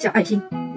小爱心。